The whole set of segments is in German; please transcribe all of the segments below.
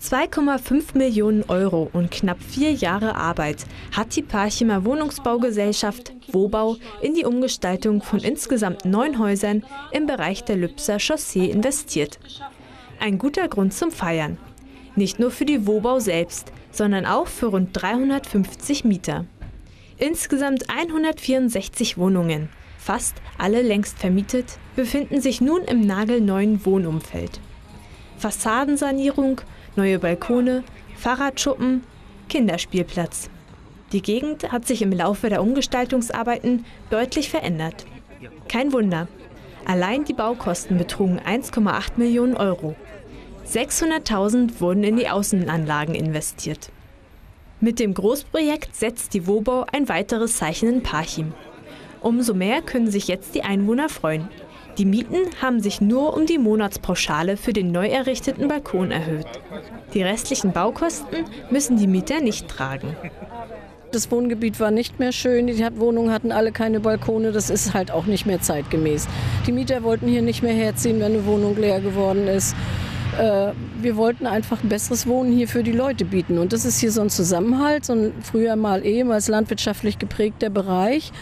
2,5 Millionen Euro und knapp vier Jahre Arbeit hat die Parchimer Wohnungsbaugesellschaft Wobau in die Umgestaltung von insgesamt neun Häusern im Bereich der Lübser Chaussee investiert. Ein guter Grund zum Feiern. Nicht nur für die Wobau selbst, sondern auch für rund 350 Mieter. Insgesamt 164 Wohnungen, fast alle längst vermietet, befinden sich nun im nagelneuen Wohnumfeld. Fassadensanierung, neue Balkone, Fahrradschuppen, Kinderspielplatz. Die Gegend hat sich im Laufe der Umgestaltungsarbeiten deutlich verändert. Kein Wunder. Allein die Baukosten betrugen 1,8 Millionen Euro. 600.000 wurden in die Außenanlagen investiert. Mit dem Großprojekt setzt die Wobau ein weiteres Zeichen in Parchim. Umso mehr können sich jetzt die Einwohner freuen. Die Mieten haben sich nur um die Monatspauschale für den neu errichteten Balkon erhöht. Die restlichen Baukosten müssen die Mieter nicht tragen. Das Wohngebiet war nicht mehr schön, die Wohnungen hatten alle keine Balkone, das ist halt auch nicht mehr zeitgemäß. Die Mieter wollten hier nicht mehr herziehen, wenn eine Wohnung leer geworden ist. Äh, wir wollten einfach ein besseres Wohnen hier für die Leute bieten. Und das ist hier so ein Zusammenhalt, so ein früher mal ehemals landwirtschaftlich geprägter Bereich.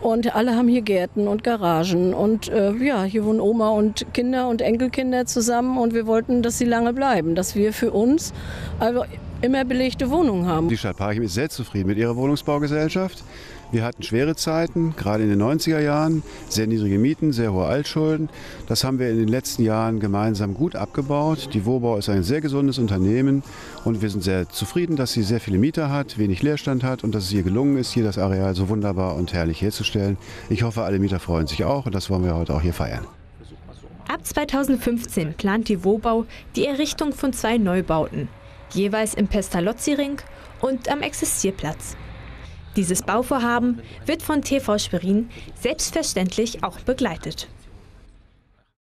Und alle haben hier Gärten und Garagen. Und äh, ja, hier wohnen Oma und Kinder und Enkelkinder zusammen. Und wir wollten, dass sie lange bleiben, dass wir für uns also immer belegte Wohnungen haben. Die Stadt Parchim ist sehr zufrieden mit ihrer Wohnungsbaugesellschaft. Wir hatten schwere Zeiten, gerade in den 90er Jahren, sehr niedrige Mieten, sehr hohe Altschulden. Das haben wir in den letzten Jahren gemeinsam gut abgebaut. Die Wobau ist ein sehr gesundes Unternehmen und wir sind sehr zufrieden, dass sie sehr viele Mieter hat, wenig Leerstand hat und dass es ihr gelungen ist, hier das Areal so wunderbar und herrlich herzustellen. Ich hoffe, alle Mieter freuen sich auch und das wollen wir heute auch hier feiern. Ab 2015 plant die Wobau die Errichtung von zwei Neubauten, jeweils im Pestalozzi-Ring und am Existierplatz. Dieses Bauvorhaben wird von TV Schwerin selbstverständlich auch begleitet.